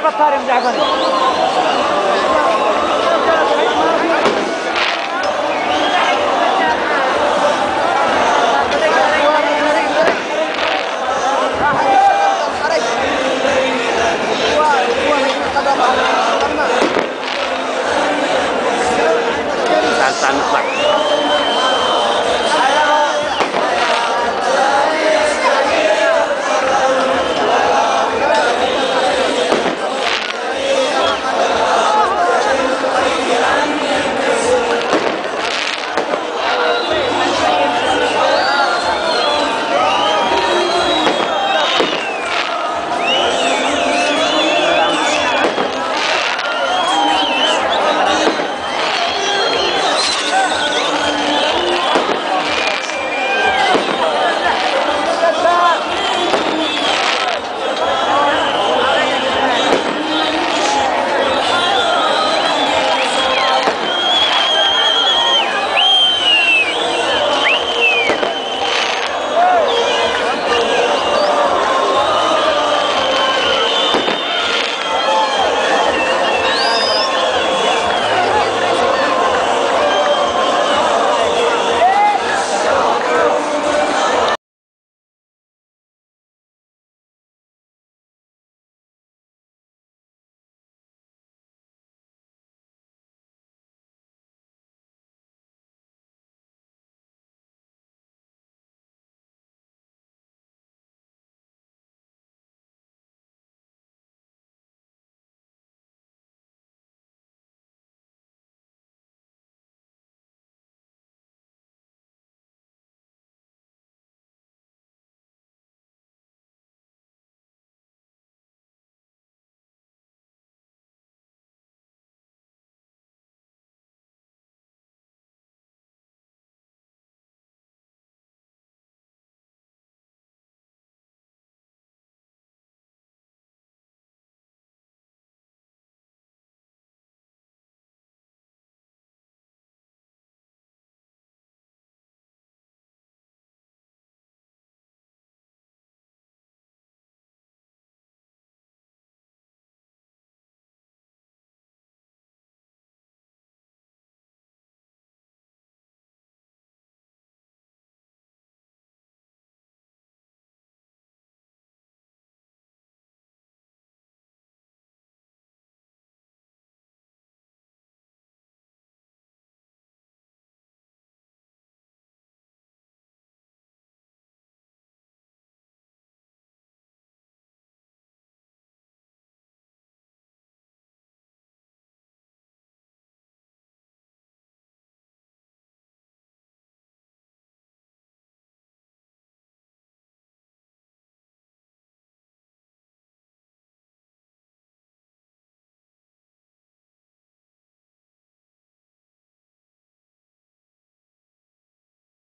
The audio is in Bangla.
করতে পারেন এখন